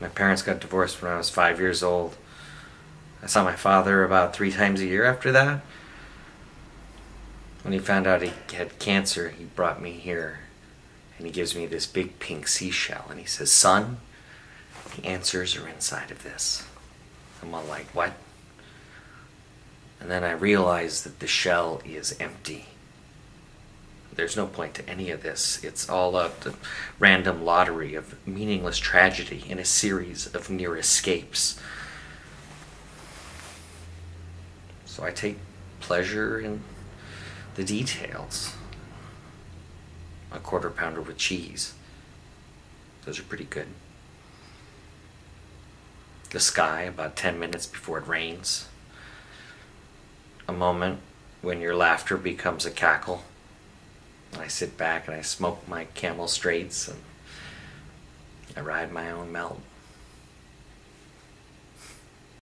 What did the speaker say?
My parents got divorced when I was five years old. I saw my father about three times a year after that. When he found out he had cancer, he brought me here. And he gives me this big pink seashell. And he says, Son, the answers are inside of this. I'm all like, What? And then I realize that the shell is empty. There's no point to any of this. It's all a random lottery of meaningless tragedy in a series of near escapes. So I take pleasure in the details. A quarter pounder with cheese. Those are pretty good. The sky about 10 minutes before it rains a moment when your laughter becomes a cackle. I sit back and I smoke my camel straights and I ride my own melt.